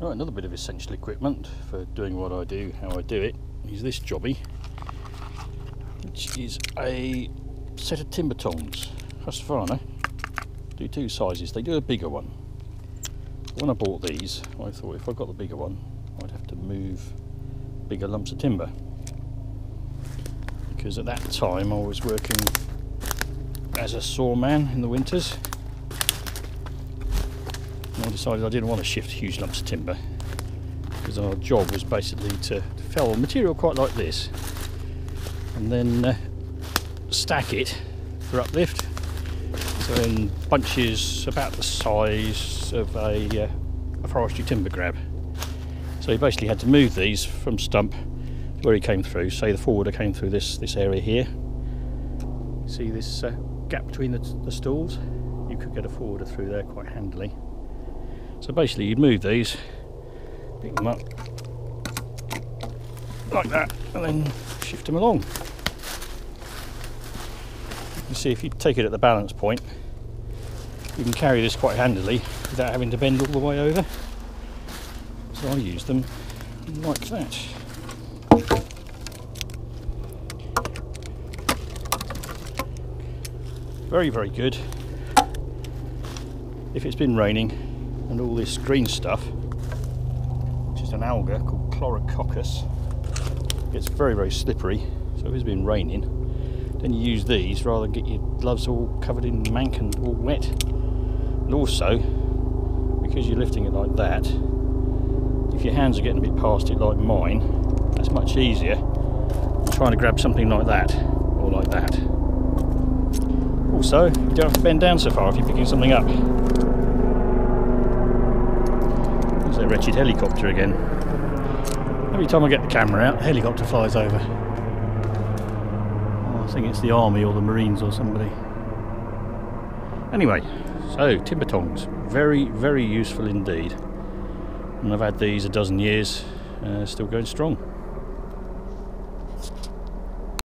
Another bit of essential equipment for doing what I do, how I do it, is this jobby, which is a set of timber tongs. Husqvarna eh? do two sizes. They do a bigger one. When I bought these, I thought if I got the bigger one, I'd have to move bigger lumps of timber. Because at that time I was working as a sawman in the winters I decided I didn't want to shift huge lumps of timber because our job was basically to fell material quite like this and then uh, stack it for uplift. So in bunches about the size of a, uh, a forestry timber grab. So he basically had to move these from stump where he came through. Say the forwarder came through this this area here. See this uh, gap between the, the stools? You could get a forwarder through there quite handily so basically you'd move these, pick them up like that and then shift them along. You see if you take it at the balance point you can carry this quite handily without having to bend all the way over. So I use them like that. Very very good if it's been raining and all this green stuff, which is an alga called Chlorococcus. It's very, very slippery, so if it's been raining, then you use these rather than get your gloves all covered in mank and all wet. And also, because you're lifting it like that, if your hands are getting a bit past it like mine, that's much easier than trying to grab something like that or like that. Also, you don't have to bend down so far if you're picking something up. a wretched helicopter again. Every time I get the camera out, the helicopter flies over. Oh, I think it's the army or the marines or somebody. Anyway, so timber tongs, very, very useful indeed. And I've had these a dozen years, uh, still going strong.